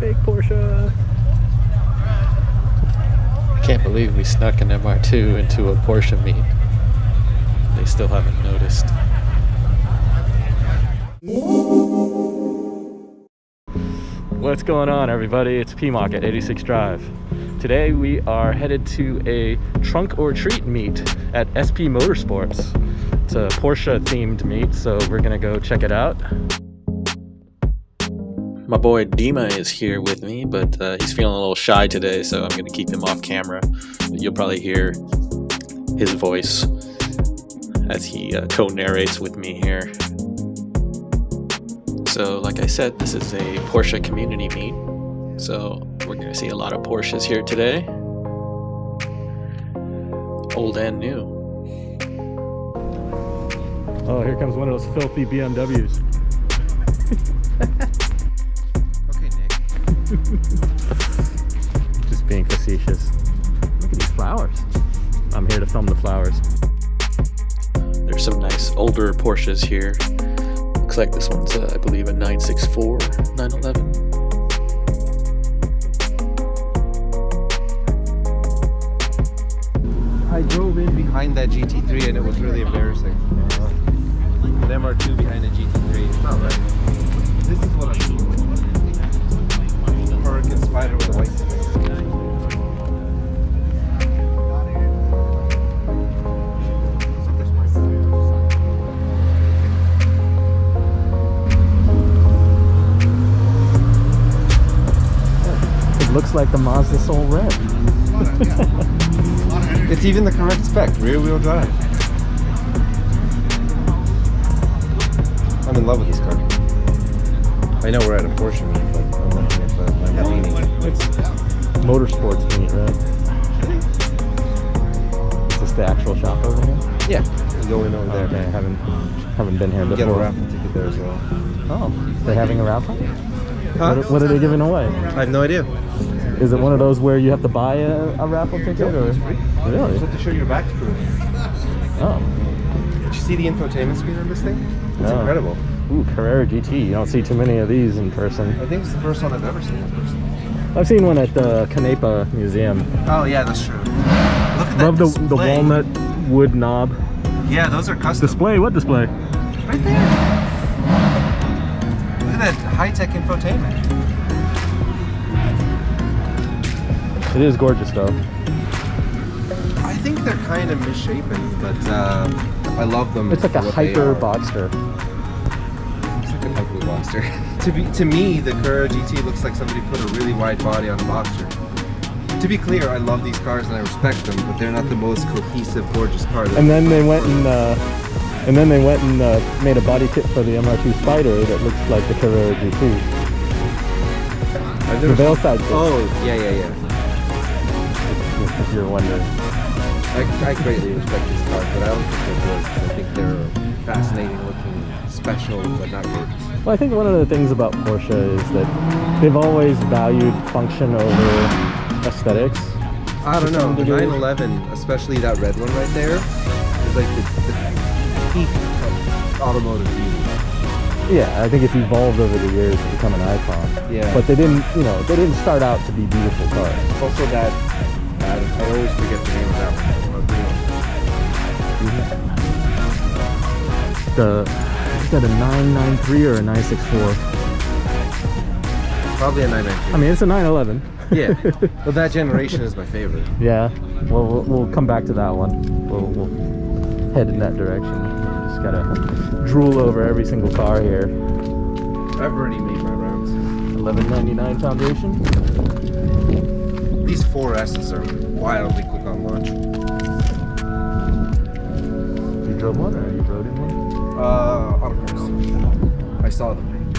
fake Porsche. I can't believe we snuck an MR2 into a Porsche meet. They still haven't noticed. What's going on everybody? It's PMOC at 86 Drive. Today we are headed to a trunk or treat meet at SP Motorsports. It's a Porsche themed meet, so we're gonna go check it out. My boy Dima is here with me, but uh, he's feeling a little shy today, so I'm gonna keep him off camera. You'll probably hear his voice as he uh, co-narrates with me here. So, like I said, this is a Porsche community meet. So, we're going to see a lot of Porsches here today. Old and new. Oh, here comes one of those filthy BMWs. Okay, Nick. Just being facetious. Look at these flowers. I'm here to film the flowers. There's some nice older Porsches here. Looks like this one's, uh, I believe, a 964, 911. I drove in behind that GT3 and it was really embarrassing. An MR2 behind a GT3. It's not right. Looks like the Mazda Soul Red. It's even the correct spec, rear wheel drive. I'm in love with this car. I know we're at a Porsche meet, but I'm looking at the Lamborghini. It's motorsports meet, right? Is this the actual shop over here? Yeah, go in over there. Okay, I haven't haven't been here You get a raffle ticket there as well. Oh, they're having a raffle? Huh? What, what are they giving away? I have no idea. Is it one of those where you have to buy a, a raffle ticket? Or? Just Really? have to show your back proof. Oh. Did you see the infotainment screen on this thing? It's No. incredible. Ooh, Carrera GT. You don't see too many of these in person. I think it's the first one I've ever seen in person. I've seen one at the Canepa Museum. Oh yeah, that's true. Look at that Love the, the walnut wood knob. Yeah, those are custom. Display? What display? Right there. Look at that high-tech infotainment. It is gorgeous though. I think they're kind of misshapen, but uh, I love them. It's like a for what they hyper. Boxster. It's like an ugly Boxster. to be to me, the Carrera GT looks like somebody put a really wide body on a Boxster. To be clear, I love these cars and I respect them, but they're not the most cohesive, gorgeous car. And then they went and uh, and then they went and uh, made a body kit for the MR2 Spider that looks like the Carrera GT. The VeilSide Oh yeah, yeah, yeah. If, if you're wondering. I, I greatly respect these cars, but I don't think they're good. I think they're fascinating looking, special, but not good. Well, I think one of the things about Porsche is that they've always valued function over aesthetics. I don't know. The 911, especially that red one right there, is like the, the peak of automotive beauty. Yeah, I think it's evolved over the years to become an icon. Yeah. But they didn't, you know, they didn't start out to be beautiful cars. Also, that I, always forget the name of that one. The is that a 993 or a 964? Probably a 993. I mean, it's a 911. yeah. Well, that generation is my favorite. Yeah. Well, we'll, we'll come back to that one. We'll, we'll head in that direction. Just gotta drool over every single car here. I've already made my rounds. 1199 Foundation. These four S's are wildly quick on launch. You drove one or you rode in one? Uh, autocross. I saw them.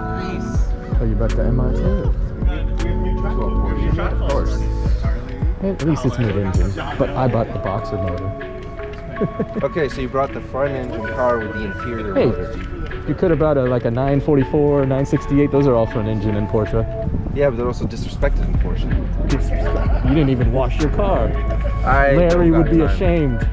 Nice. Oh, you brought the MR2? Of course. At least it's mid-engine. But I bought the boxer motor. Okay, so you brought the front engine car with the interior Hey. motor. You could have brought a like a 944, 968. Those are all front engine in Porsche. Yeah, but they're also disrespected in Porsche. You didn't even wash your car. I Larry would be time. ashamed.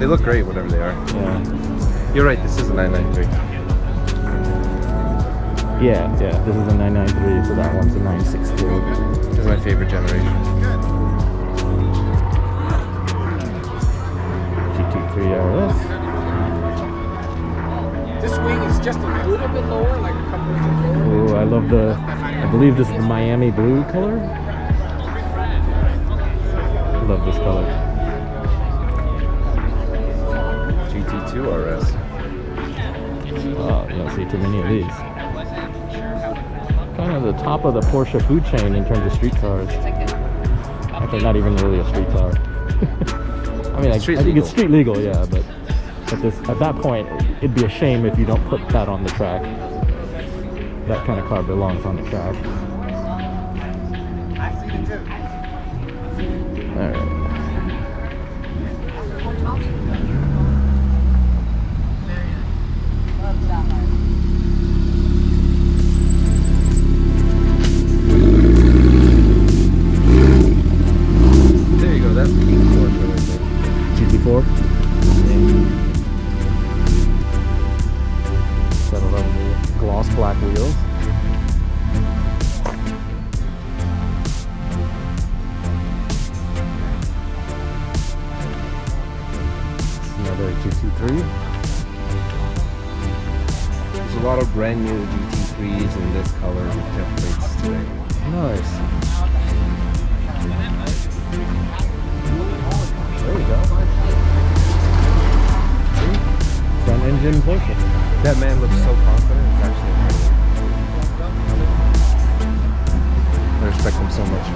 They look great, whatever they are. Yeah. You're right, this is a 993. Yeah, yeah. This is a 993, so that one's a 962. This is my favorite generation. GT3 RS. This wing is just a little bit lower, like a couple of inches lower. Oh, I love the, I believe this is the Miami blue color. Love this color. GT2 RS. Oh, you don't see too many of these. Kind of the top of the Porsche food chain in terms of street cars. Actually, not even really a street car. I mean, I, Street I think legal. it's street legal, yeah, but at this at that point, it'd be a shame if you don't put that on the track. That kind of car belongs on the track. GT3. There's a lot of brand new GT3s in this color with templates today. Nice. There you go. See? Front engine Porsche. That man looks so confident, it's actually incredible. I respect him so much.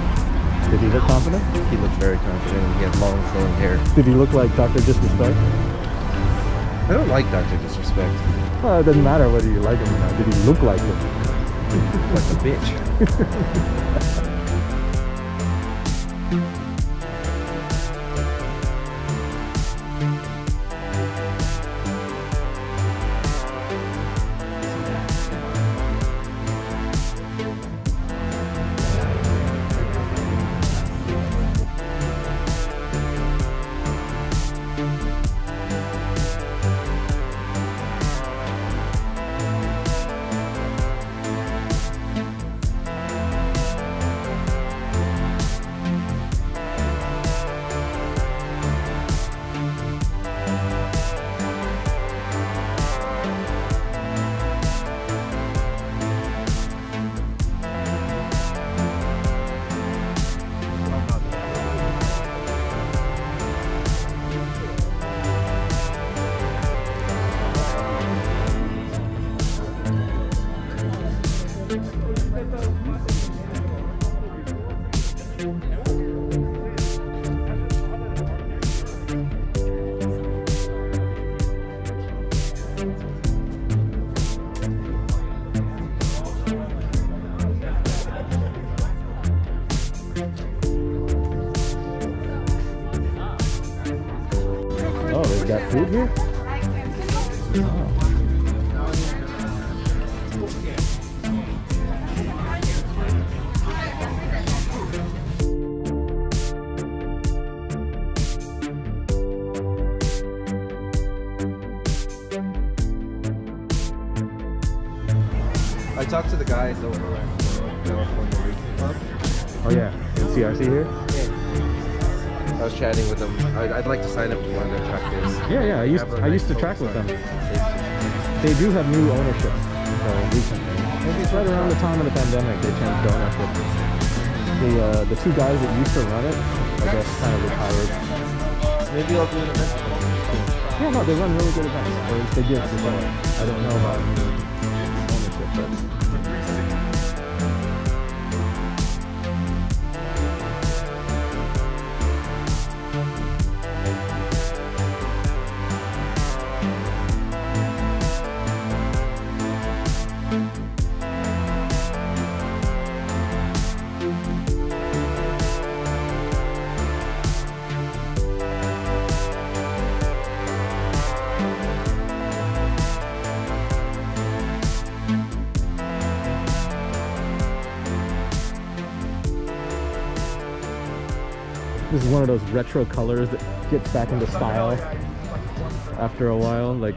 Did he look confident? He looked very confident and he had long flowing hair. Did he look like Dr. Disrespect? I don't like Dr. Disrespect. Well, it doesn't matter whether you like him or not. Did he look like him? Like a bitch. talked to the guys over at California Racing Club. Oh yeah, in CRC here? Yeah. I was chatting with them. I'd, I'd like to sign up to one of their track days. Yeah, yeah. I used I used to track with them. They do have new ownership uh, recently. Maybe it's right around the time of the pandemic they changed ownership. The uh, the two guys that used to run it, I guess, kind of retired. Maybe I'll do an event. Yeah, no, they run really good events. Least they did before. I don't know about one of those retro colors that gets back into style after a while. Like,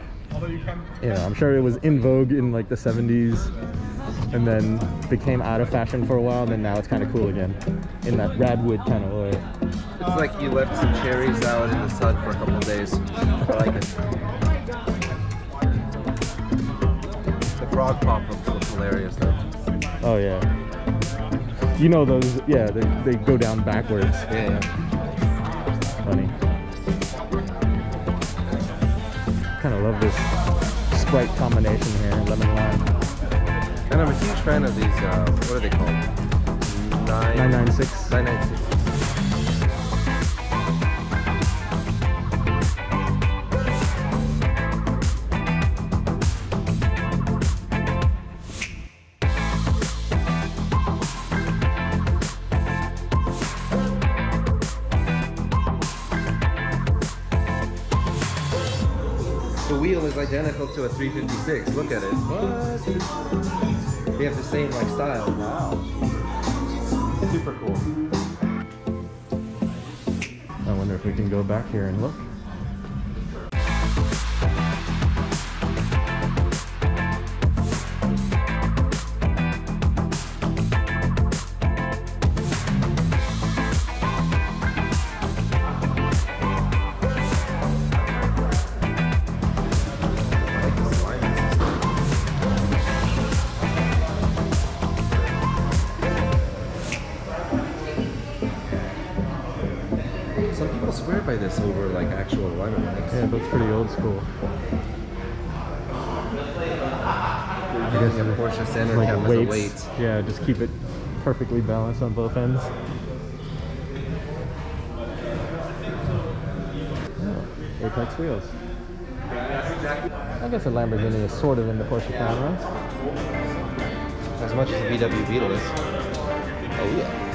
you know, I'm sure it was in vogue in like the 70s and then became out of fashion for a while. And then now it's kind of cool again in that radwood kind of way. It's like you left some cherries out in the sun for a couple of days. I like it. The frog pop looks, looks hilarious though. Oh yeah. You know those? Yeah, they, they go down backwards. Yeah, yeah. Kind of love this Sprite combination here, lemon lime. And I'm a huge fan of these, uh, what are they called? Nine, 996. 996. Identical to a 356. Look at it. They have the same like style. Wow. Super cool. I wonder if we can go back here and look. Over like actual alignment. Yeah, it looks pretty old school. I guess a Porsche center Like a weights. weight. Yeah, just keep it perfectly balanced on both ends. Yeah, Apex wheels. I guess a Lamborghini is sort of in the Porsche camera. As much as the VW Beetle is. Oh yeah.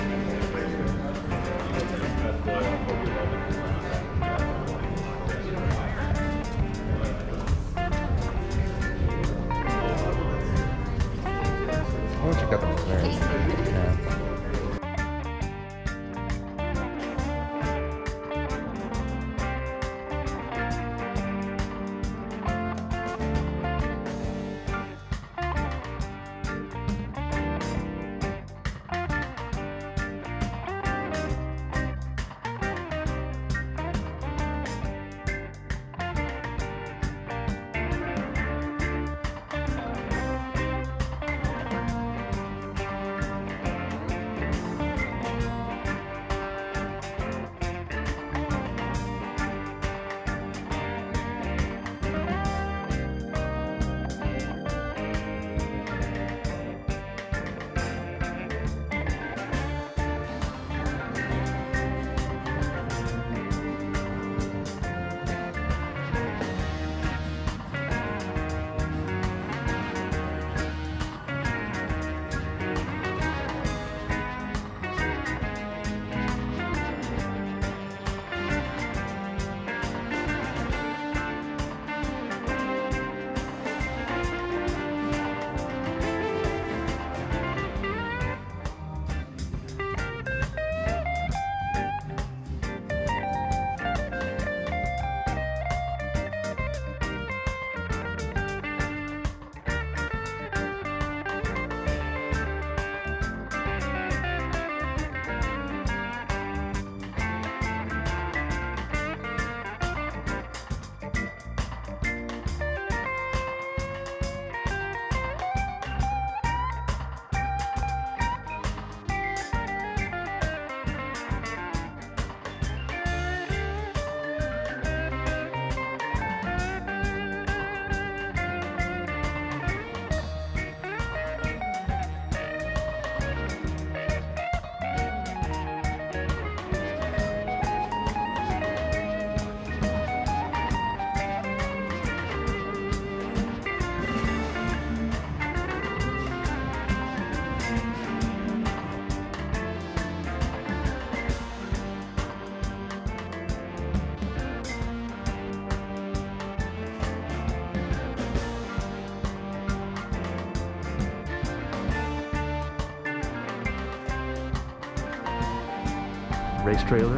trailer.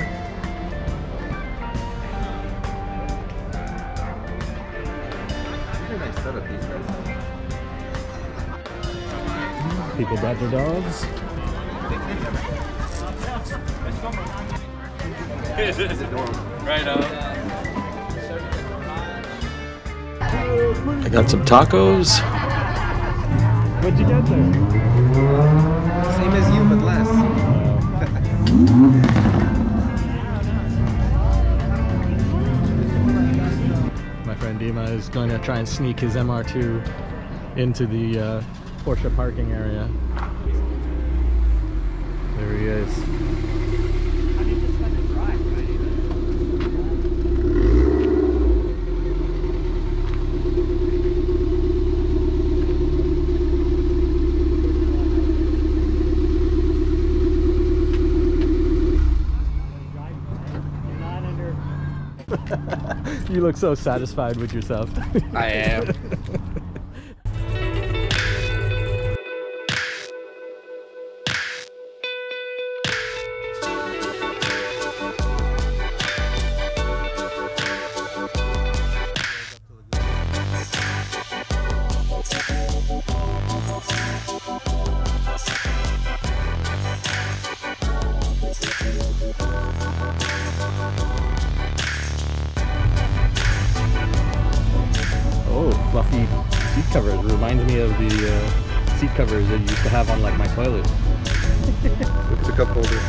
People brought their dogs. right on. I got some tacos. What'd you get there? Same as you, but less. Dima is going to try and sneak his MR2 into the uh, Porsche parking area. There he is. You look so satisfied with yourself. I am. have on like my toilet. Look at the cup holder.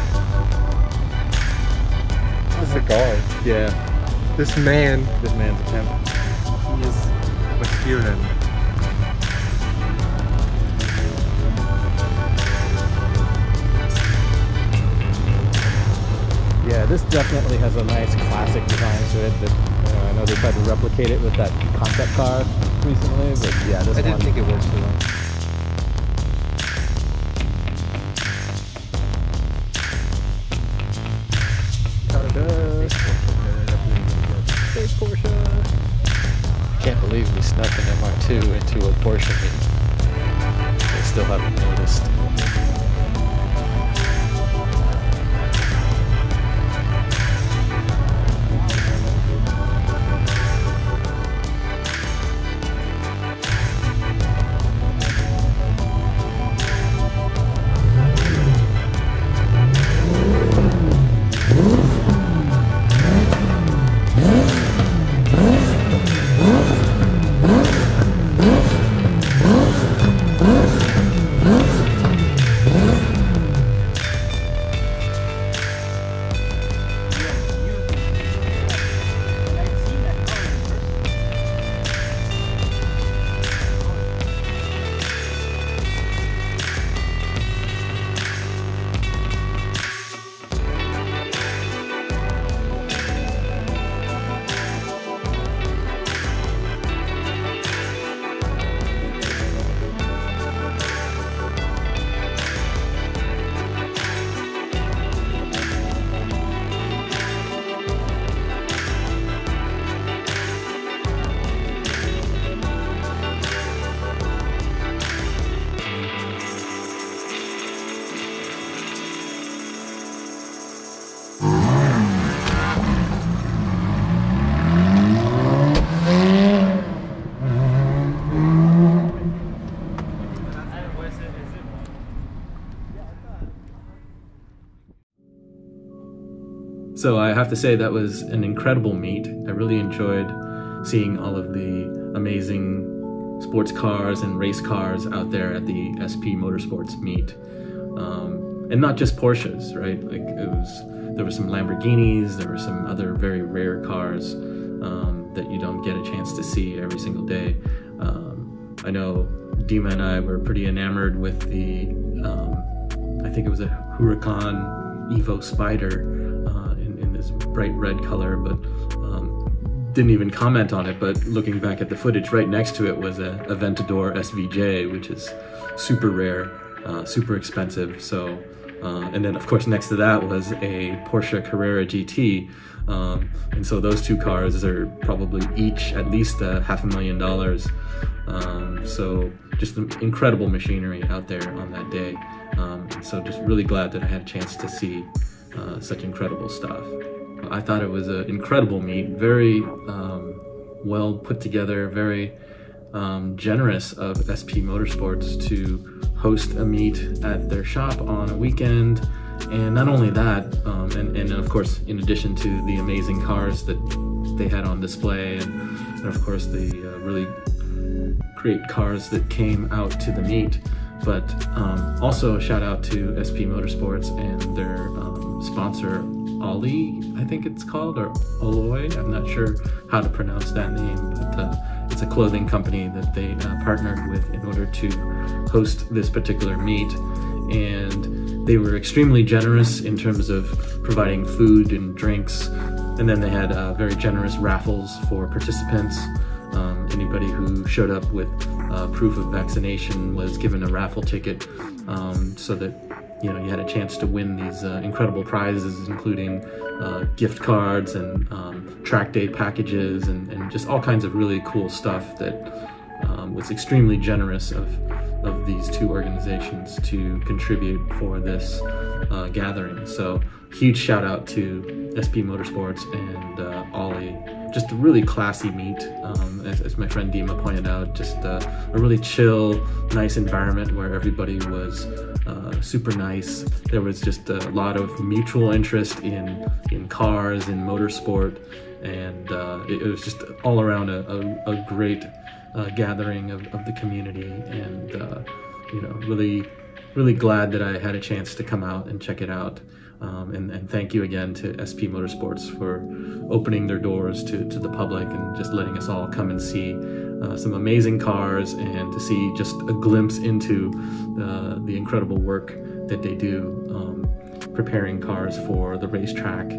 This is a cigar. Yeah, This man this man's a temp. he is masculine. Yeah, this definitely has a nice classic design to it. That I know they tried to replicate it with that concept car recently, but yeah, this I one. didn't think it worked so well. MR2 into a Porsche meet. They still haven't noticed. So I have to say that was an incredible meet. I really enjoyed seeing all of the amazing sports cars and race cars out there at the SP Motorsports meet. Um, and not just Porsches, right? Like it was, there were some Lamborghinis, there were some other very rare cars um, that you don't get a chance to see every single day. Um, I know Dima and I were pretty enamored with the, um, I think it was a Huracan Evo Spider this bright red color, but um, didn't even comment on it. But looking back at the footage, right next to it was a Aventador SVJ, which is super rare, uh, super expensive. So, uh, and then of course next to that was a Porsche Carrera GT. Um, and so those two cars are probably each at least a half a million dollars. Um, so just incredible machinery out there on that day. Um, so just really glad that I had a chance to see uh, such incredible stuff. I thought it was an incredible meet, very um, well put together, very um, generous of SP Motorsports to host a meet at their shop on a weekend. And not only that, um, and, and of course, in addition to the amazing cars that they had on display, and, and of course, the uh, really great cars that came out to the meet, but um, also a shout out to SP Motorsports and their um, sponsor Ollie, I think it's called, or Oloi. I'm not sure how to pronounce that name, but uh, it's a clothing company that they uh, partnered with in order to host this particular meet. And they were extremely generous in terms of providing food and drinks. And then they had uh, very generous raffles for participants. Um, anybody who showed up with uh, proof of vaccination was given a raffle ticket um, so that you know you had a chance to win these uh, incredible prizes, including uh, gift cards and um, track day packages and, and, just all kinds of really cool stuff that um, was extremely generous of of these two organizations to contribute for this uh, gathering. So huge shout out to SP Motorsports and uh, Ollie just a really classy meet, um, as, as, my friend Dima pointed out, just uh, a really chill, nice environment where everybody was uh, super nice. There was just a lot of mutual interest in, in cars, in motorsport, and uh, it, it, was just all around a, a, a great uh, gathering of, of the community and, uh, you know, really, really glad that I had a chance to come out and check it out. Um, and, and, thank you again to SP Motorsports for opening their doors to, to the public and just letting us all come and see uh, some amazing cars and to see just a glimpse into uh, the incredible work that they do um, preparing cars for the racetrack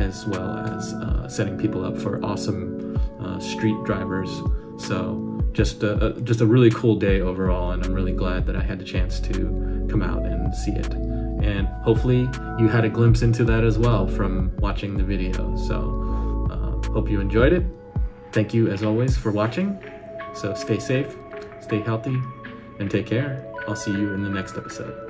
as well as uh, setting people up for awesome uh, street drivers. So just a, a, just a really cool day overall and I'm really glad that I had the chance to come out and see it and hopefully you had a glimpse into that as well from watching the video. So uh, hope you enjoyed it. Thank you as always for watching. So stay safe, stay healthy, and take care. I'll see you in the next episode.